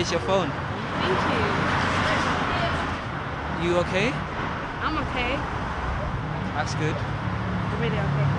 Here's your phone. Thank you. You okay? I'm okay. That's good. I'm really okay.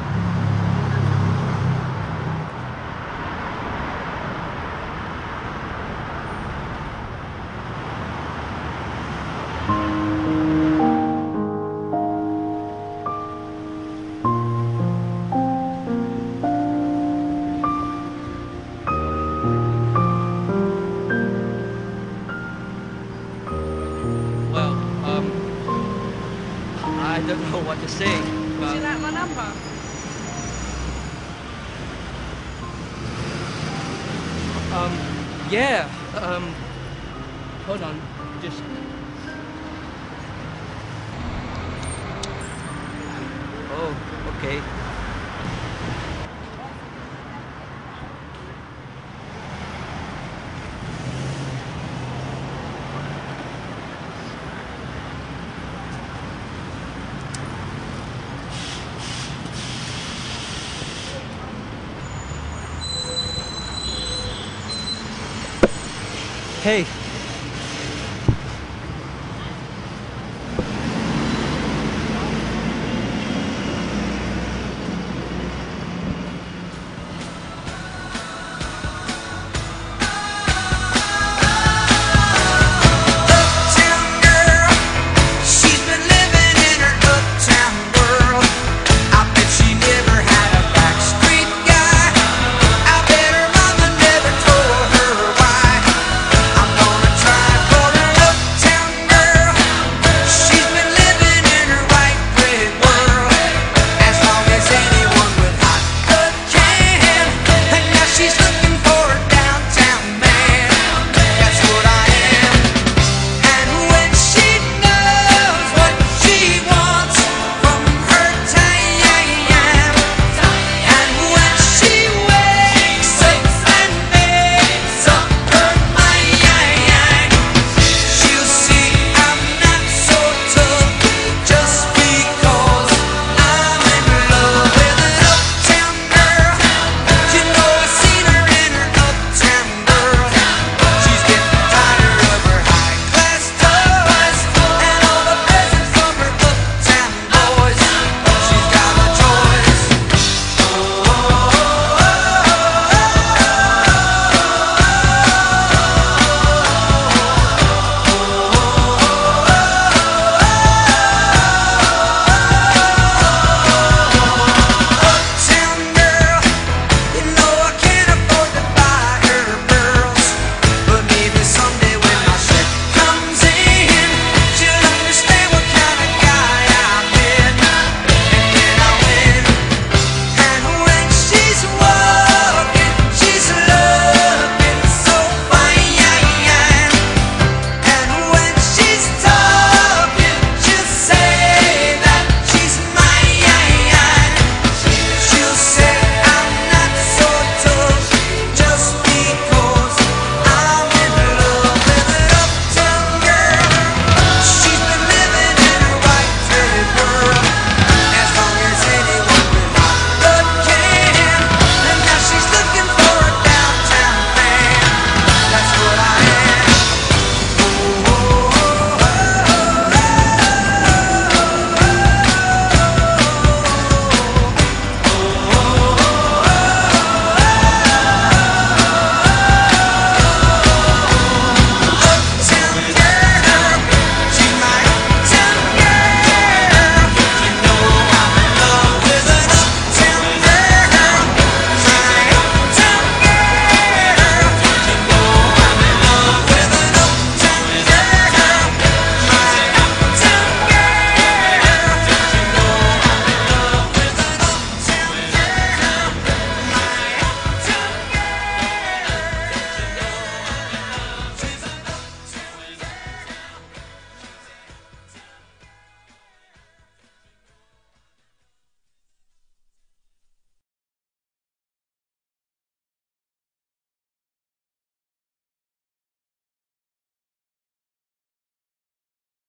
To say, Would you like my number? um, yeah, um, hold on, just. Oh, okay. Hey,